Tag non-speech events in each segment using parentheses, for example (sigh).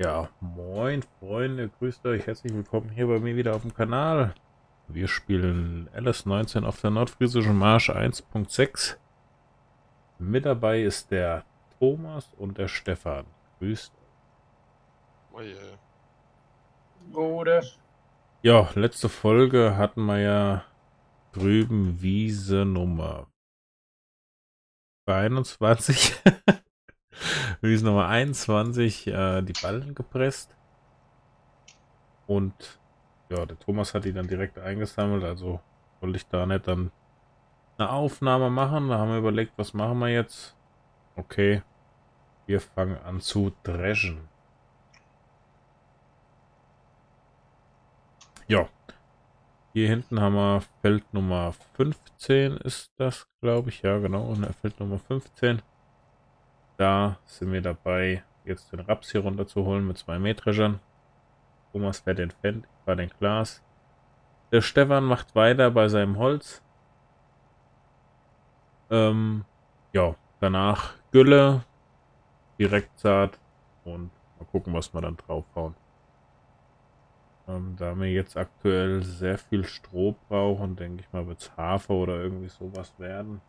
Ja, moin Freunde, grüßt euch, herzlich willkommen hier bei mir wieder auf dem Kanal. Wir spielen LS19 auf der nordfriesischen Marsch 1.6. Mit dabei ist der Thomas und der Stefan. Grüßt. Oje. Gute. Ja, letzte Folge hatten wir ja drüben Wiese Nummer 21. (laughs) Wiese Nummer 21 äh, die Ballen gepresst. Und ja, der Thomas hat die dann direkt eingesammelt, also wollte ich da nicht dann eine Aufnahme machen. Da haben wir überlegt, was machen wir jetzt? Okay, wir fangen an zu dreschen. Ja, hier hinten haben wir Feld Nummer 15 ist das, glaube ich. Ja, genau, Feld Nummer 15. Da sind wir dabei, jetzt den Raps hier runter zu holen mit zwei Mähdreschern. Thomas fährt den Fendt, ich fahre den Glas. Der Stefan macht weiter bei seinem Holz. Ähm, ja, danach Gülle, Direktsaat und mal gucken, was wir dann draufhauen. Ähm, da wir jetzt aktuell sehr viel Stroh brauchen, denke ich mal, wird es Hafer oder irgendwie sowas werden.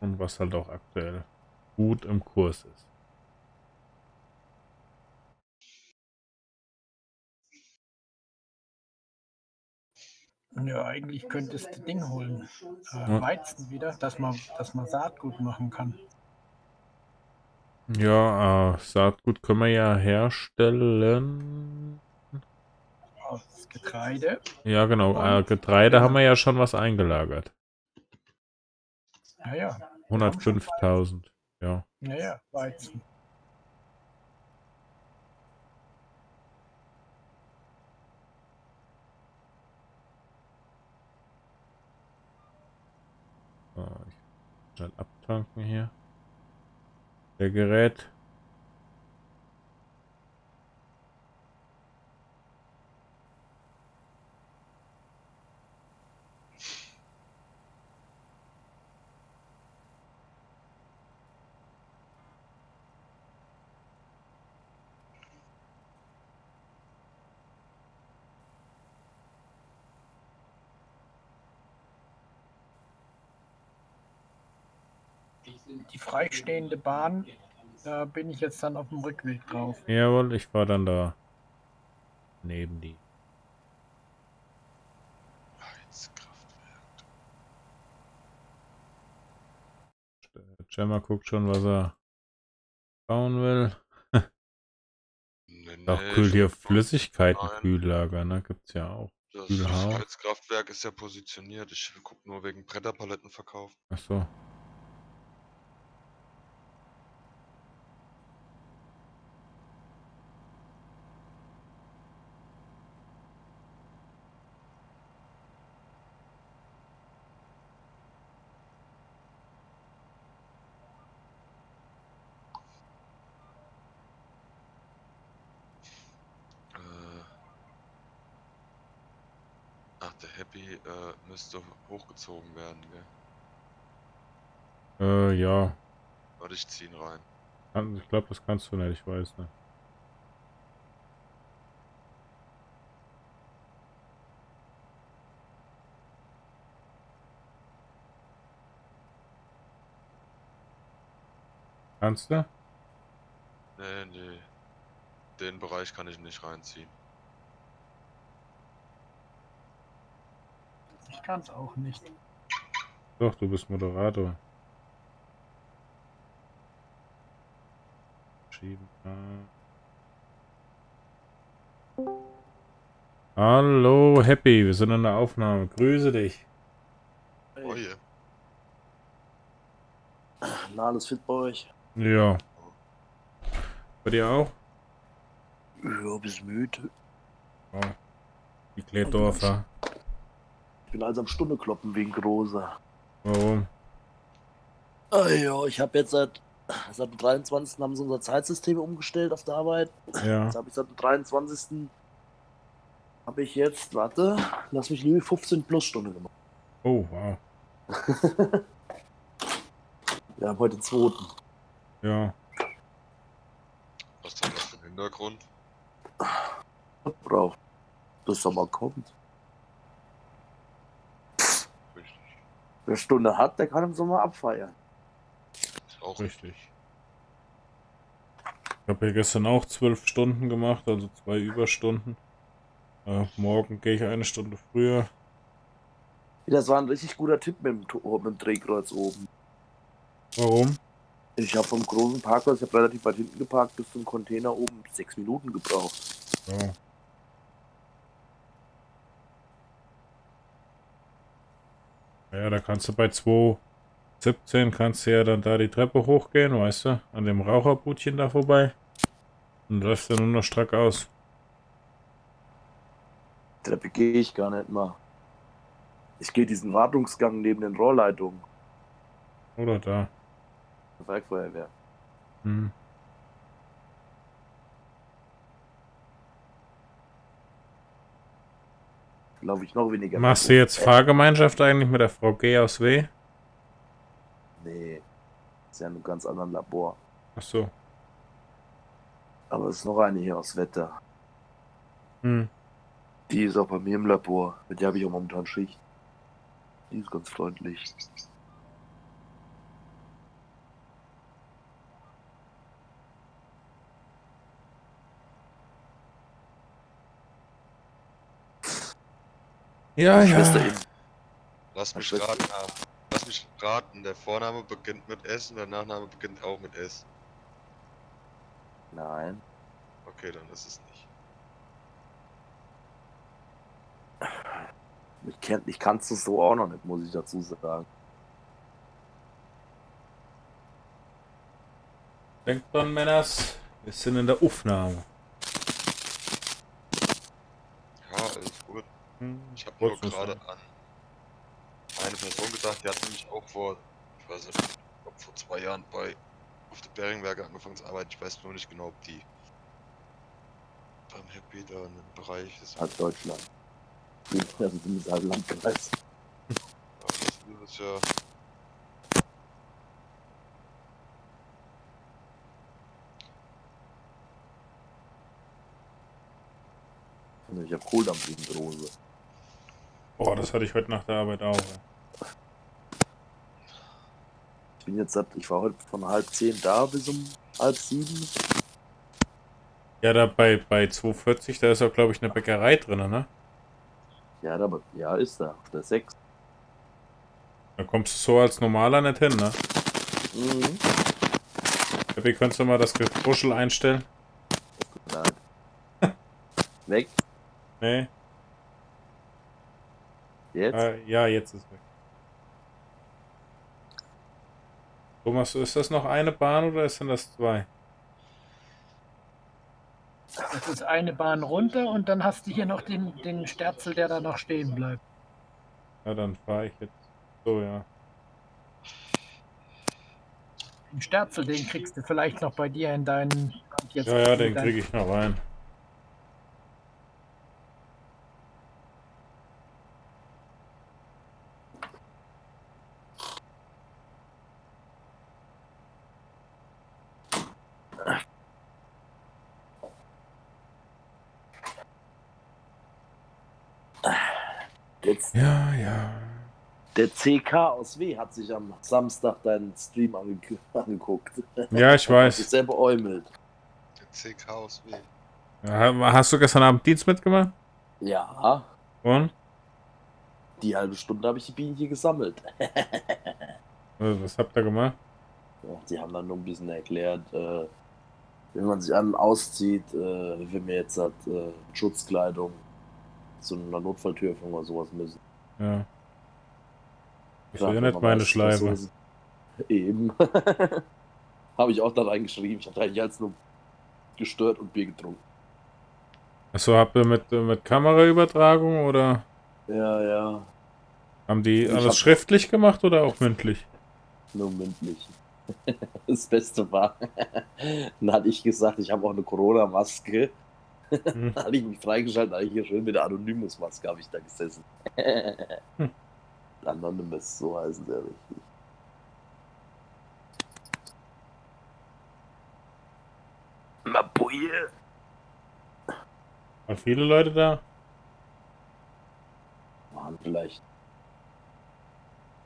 Und was halt auch aktuell gut im Kurs ist. Ja, eigentlich könntest du Ding holen. Äh, Ja. Weizen wieder, dass man, dass man Saatgut machen kann. Ja, äh, Saatgut können wir ja herstellen. Aus Getreide. Ja, genau. Äh, Getreide haben wir ja schon was eingelagert. Ja, ja. 105.000. Ja. Ja, ja, Weizen. So, ich schnell abtanken hier. Der Gerät. Die freistehende Bahn, da bin ich jetzt dann auf dem Rückweg drauf. Jawohl, ich war dann da neben die. Heizkraftwerk. Der Gemma guckt schon, was er bauen will. Nee, nee, Auch kühlt ich hier hab- Flüssigkeitenkühllager, ne? Gibt's ja auch. Das, das Kühlhaus. Heizkraftwerk ist ja positioniert. Ich guck nur wegen Bretterpalettenverkauf. Ach so. Der Happy äh, müsste hochgezogen werden, gell? Äh, ja. Warte, ich zieh ihn rein. Ich glaube, das kannst du nicht, ich weiß nicht. Kannst du? Nee, nee. Den Bereich kann ich nicht reinziehen. Ich kann es auch nicht. Doch, du bist Moderator. Schieben. Hallo, Happy, wir sind in der Aufnahme. Grüße dich. Oh je. Na, alles fit bei euch? Ja. Bei dir auch? Ja, bis müde. Oh. Die Kleedorfer. Ich bin also am Stunde kloppen wegen Großer. Warum? Ah ja, ich habe jetzt seit, seit dem 23. haben sie unser Zeitsystem umgestellt auf der Arbeit. Ja. Jetzt habe ich seit dem 23. habe ich jetzt, warte, lass mich liebe 15 plus Stunden gemacht. Oh, wow. (laughs) Wir haben heute den zweiten. Ja. Was hat das für einen Hintergrund? Braucht. Das Sommer kommt. Richtig. Wer Stunde hat, der kann im Sommer abfeiern. Ist auch Richtig. Ich habe ja gestern auch zwölf Stunden gemacht, also zwei Überstunden. Äh, morgen gehe ich eine Stunde früher. Das war ein richtig guter Tipp mit dem, mit dem Drehkreuz oben. Warum? Ich habe vom großen Parkplatz, ich habe relativ weit hinten geparkt, bis zum Container oben sechs Minuten gebraucht. Ja. Ja, da kannst du bei 217 kannst du ja dann da die Treppe hochgehen, weißt du, an dem Raucherbutchen da vorbei. Und läufst dann nur noch strack aus. Treppe gehe ich gar nicht mal. Ich gehe diesen Wartungsgang neben den Rohrleitungen. Oder da. der Werkfeuerwehr. Hm. Laufe ich noch weniger. Machst du jetzt Fahrgemeinschaft eigentlich mit der Frau G aus W? Nee. Ist ja in einem ganz anderen Labor. Ach so. Aber es ist noch eine hier aus Wetter. Hm. Die ist auch bei mir im Labor. Mit der habe ich auch momentan Schicht. Die ist ganz freundlich. Ja, ja. Lass mich raten. Lass mich raten. Der Vorname beginnt mit S und der Nachname beginnt auch mit S. Nein. Okay, dann ist es nicht. Ich, kenn, ich kann es so auch noch nicht, muss ich dazu sagen. Denkt dran, Männers. Wir sind in der Aufnahme. Ja, alles gut. Hm. Ich habe nur gerade an eine Person gedacht, die hat nämlich auch vor, ich weiß nicht, ich glaub, vor zwei Jahren bei auf der Beringwerke angefangen zu arbeiten. Ich weiß nur nicht genau, ob die beim Happy da in dem Bereich ist. Als Deutschland. Also zumindest als Landkreis. Das ist ja Also ich habe Kohldampfdrose. Boah, das hatte ich heute nach der Arbeit auch. ey. Ich bin jetzt, ich war heute von halb zehn da bis um halb sieben. Ja, da bei, bei 240, da ist auch, glaube ich, eine Bäckerei drin, ne? Ja, da, ja, ist da. Auf der sechs. Da kommst du so als normaler nicht hin, ne? Mhm. Happy, könntest du mal das Gebruschel einstellen? Nein. (laughs) Weg. Nee? Jetzt? Äh, ja, jetzt ist weg. Thomas, ist das noch eine Bahn oder sind das zwei? Das ist eine Bahn runter und dann hast du hier noch den, den Sterzel, der da noch stehen bleibt. Ja, dann fahre ich jetzt. So, ja. Den Sterzel, den kriegst du vielleicht noch bei dir in deinen. Jetzt Ja, ja, den dein- kriege ich noch rein. Jetzt, Ja, ja. der CK aus W hat sich am Samstag deinen Stream ange (laughs) angeguckt. Ja, ich (laughs) Hat weiß. sehr beäumelt. der CK aus W. Ja, Hast du gestern Abend Dienst mitgemacht? Ja, Und? die halbe Stunde habe ich die Bienen hier gesammelt. (laughs) Also, Was habt ihr gemacht? Ja, die haben dann nur ein bisschen erklärt, äh, wenn man sich an auszieht, äh, wenn wir jetzt halt, äh, Schutzkleidung zu einer Notfalltüröffnung oder sowas müssen. Ja. Ich wenn nicht meine ist. Eben. (laughs) habe ich auch da reingeschrieben. Ich habe eigentlich als nur gestört und Bier getrunken. Achso, habt ihr mit, mit Kameraübertragung oder Ja, ja, haben die Ich alles schriftlich gemacht oder auch mündlich? nur mündlich. (laughs) Das Beste war, (laughs) dann hatte ich gesagt, ich habe auch eine Corona-Maske. Hm. Dann hatte ich mich freigeschaltet, eigentlich hier schön mit der Anonymous-Maske habe ich da gesessen. Hm. Anonymous, so heißen sie ja richtig. Mabuye. Waren viele Leute da? Waren vielleicht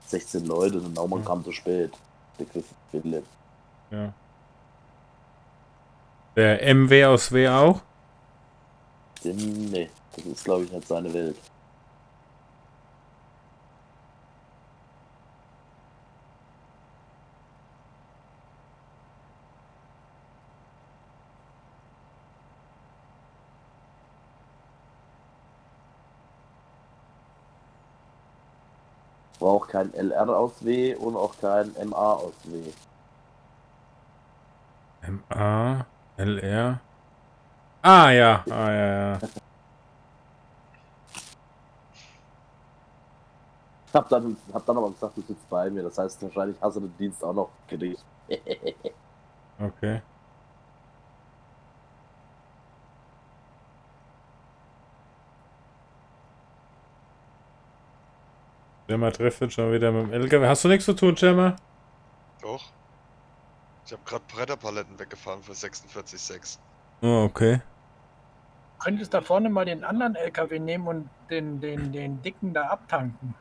16 Leute und Naumann mhm. kam zu spät. Der Griff Philipp. Ja. Der MW aus W auch? Den, nee, das ist glaube ich nicht seine Welt. Braucht kein LR aus W und auch kein MA aus W. MA, LR. Ah ja, ah ja, ja. Hab dann, hab dann aber gesagt, du sitzt bei mir. Das heißt, wahrscheinlich hast du den Dienst auch noch gekriegt. Okay. Gemma trifft uns schon wieder mit dem LKW. Hast du nichts zu tun, Gemma? Doch. Ich habe gerade Bretterpaletten weggefahren für 46,6. Oh, okay. Könntest da vorne mal den anderen LKW nehmen und den, den, den dicken da abtanken.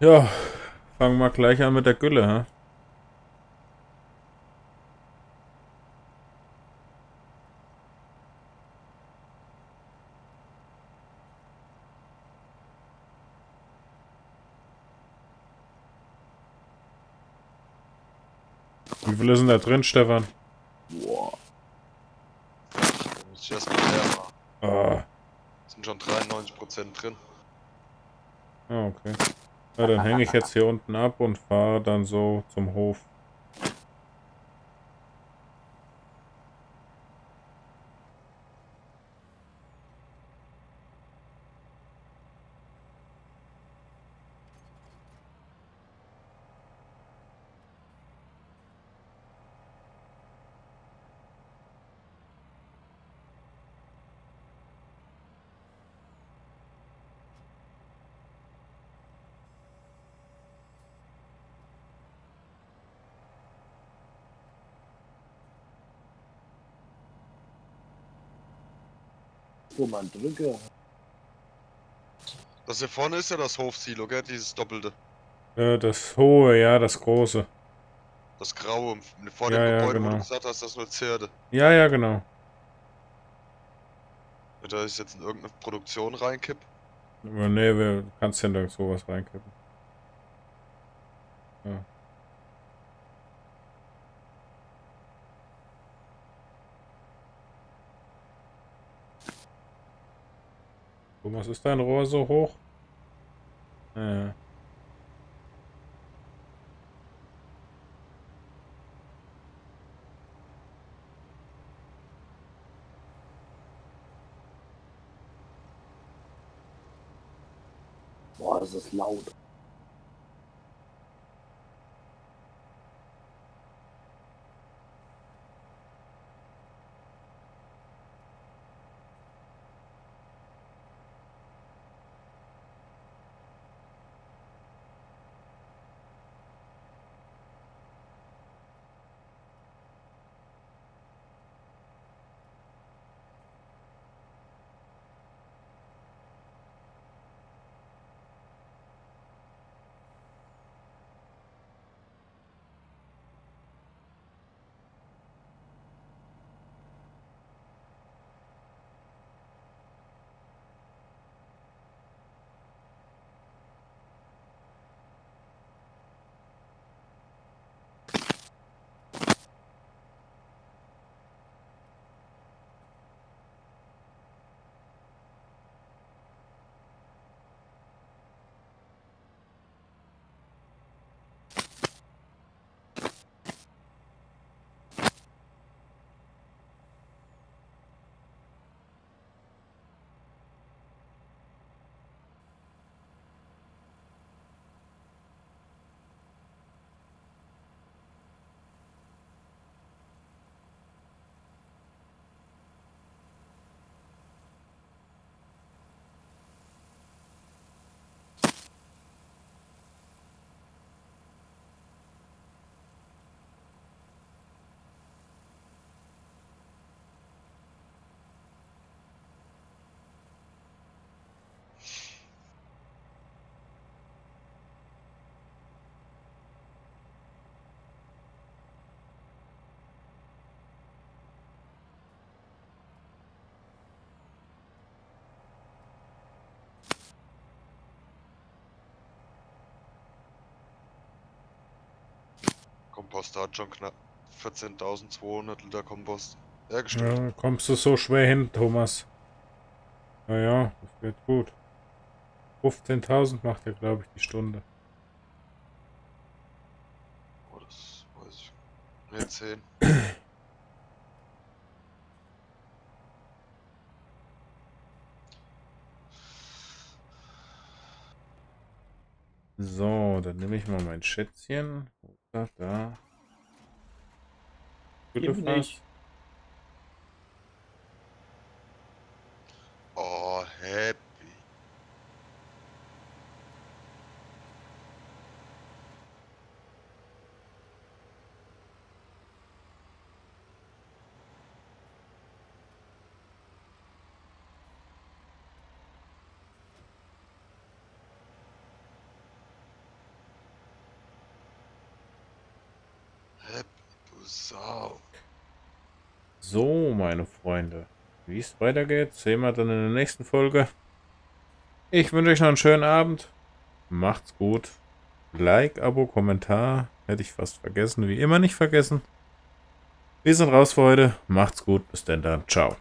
Ja, fangen wir gleich an mit der Gülle, ha? Wie viel ist denn da drin, Stefan? Boah. Muss ich erstmal leer machen. Ah, Sind schon 93% drin. ah, okay. Ja, dann hänge ich jetzt hier unten ab und fahre dann so zum Hof. So, mein Drücker. Das hier vorne ist ja das Hofsilo, gell? Dieses doppelte. Äh, das hohe, ja, das große. Das graue vor Ja, dem ja, Gebäude, wo genau. du gesagt hast, das ist nur Zerde. Ja, ja, genau. Da ist jetzt in irgendeine Produktion reinkipp. Nee, wir kannst ja da sowas reinkippen. Ja. Thomas, ist dein Rohr so hoch? Ja. Boah, das ist laut. Komposter hat schon knapp 14.200 Liter Kompost hergestellt. Ja, kommst du so schwer hin, Thomas? Naja, das wird gut. 15.000 macht er, glaube ich, die Stunde. Oh, das weiß ich. Ne, 10. So, dann nehme ich mal mein Schätzchen. Wo ist das? Da. Hier bin Güllefass. ich. Oh, happy. Happy, du Sau. So, meine Freunde. Wie es weitergeht, sehen wir dann in der nächsten Folge. Ich wünsche euch noch einen schönen Abend. Macht's gut. Like, Abo, Kommentar. Hätte ich fast vergessen. Wie immer nicht vergessen. Wir sind raus für heute. Macht's gut. Bis denn dann. Ciao.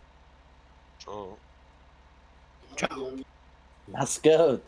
Ciao. Lass Geld.